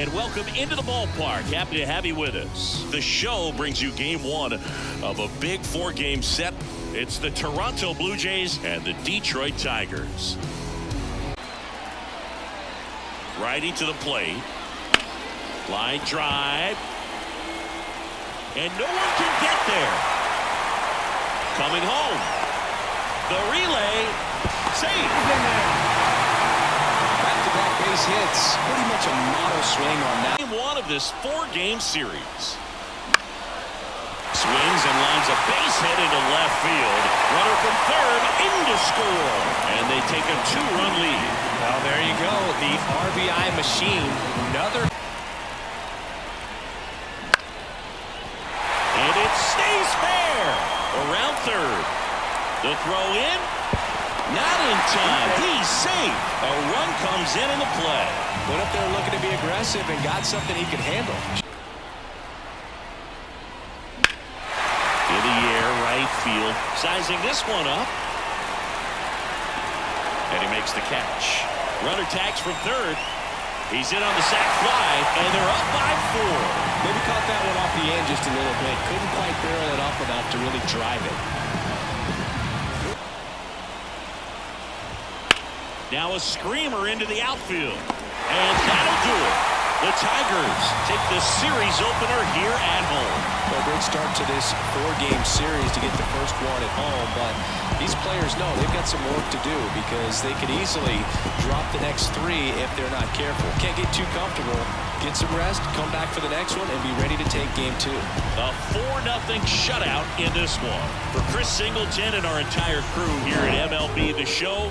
And welcome into the ballpark. Happy to have you with us. The show brings you game one of a big four game set. It's the Toronto Blue Jays and the Detroit Tigers. Riding to the plate. Line drive. And no one can get there. Coming home. The relay. Save. Base hits. Pretty much a model swing on that. Game one of this four-game series. Swings and lines a base hit into left field. Runner from third in to score. And they take a two-run lead. Well, there you go. The RBI machine. Another. And it stays fair. Around third. The throw in. Not in time. He's safe. A comes in in the play. Went up there looking to be aggressive and got something he could handle. In the air, right field. Sizing this one up. And he makes the catch. Runner tags from third. He's in on the sac fly, and they're up by four. Maybe caught that one off the end just a little bit. Couldn't quite barrel it up enough to really drive it. Now a screamer into the outfield. And that'll do it. The Tigers take the series opener here at home. Well, great start to this four-game series to get the first one at home, but these players know they've got some work to do because they could easily drop the next three if they're not careful. Can't get too comfortable. Get some rest, come back for the next one, and be ready to take game two. A 4-0 shutout in this one. For Chris Singleton and our entire crew here at MLB The Show,